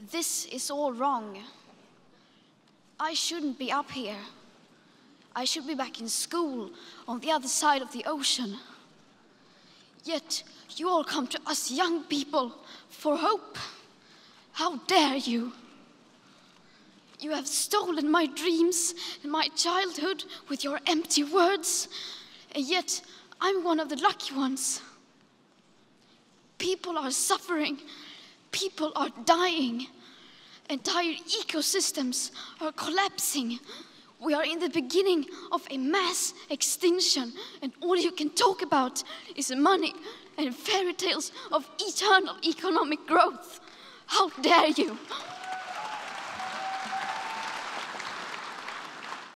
This is all wrong. I shouldn't be up here. I should be back in school on the other side of the ocean. Yet you all come to us young people for hope. How dare you? You have stolen my dreams and my childhood with your empty words, and yet I'm one of the lucky ones. People are suffering, people are dying, entire ecosystems are collapsing. We are in the beginning of a mass extinction, and all you can talk about is money and fairy tales of eternal economic growth. How dare you!